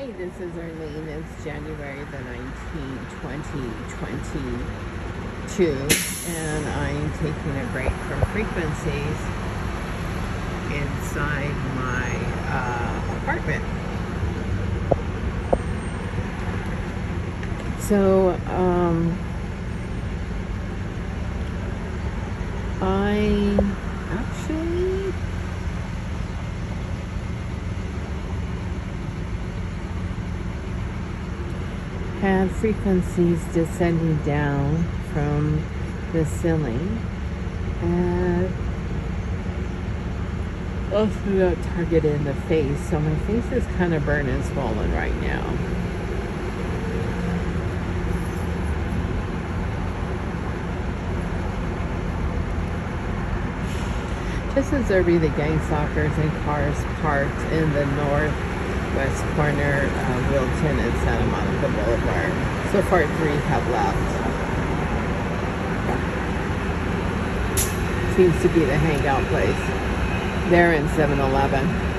Hey, this is Arlene. It's January the 19th, 2022, and I'm taking a break from frequencies inside my uh, apartment. So, um, I have frequencies descending down from the ceiling uh, oh, and also got targeted in the face so my face is kind of burning and swollen right now. Just observing the gang stalkers and cars parked in the northwest corner of Wilton and Santa Monica Boulevard. So far, three have left. Seems to be the hangout place. They're in 7-Eleven.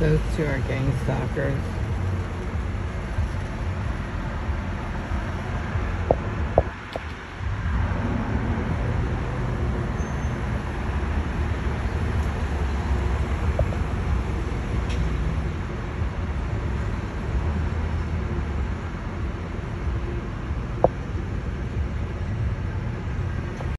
Goes to our gang stalkers.